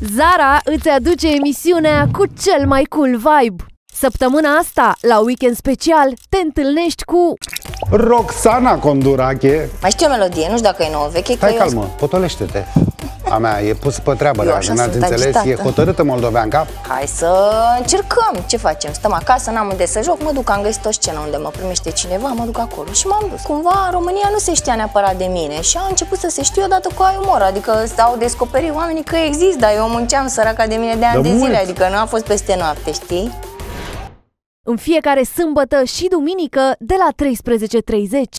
Zara îți aduce emisiunea cu cel mai cool vibe. Săptămâna asta, la weekend special, te întâlnești cu Roxana Condurache Mai știu o melodie, nu știu dacă e nouă, veche, că Hai eu calmă, potolește-te A mea e pus pe treabă, Eu dacă așa n-ați sunt înțeles, agitată. e hotărâtă moldoveanca Hai să încercăm. Ce facem? Stăm acasă, n-am unde să joc, mă duc, am găsit o scenă unde mă primește cineva, mă duc acolo și m-am dus. Cumva în România nu se știa neapărat de mine și a început să se știe odată cu ai umor, adică s-au descoperit oamenii că exist, dar eu munceam săraca de mine de ani De de, mult. zile, adică nu a fost peste noapte, știi? în fiecare sâmbătă și duminică de la 13.30.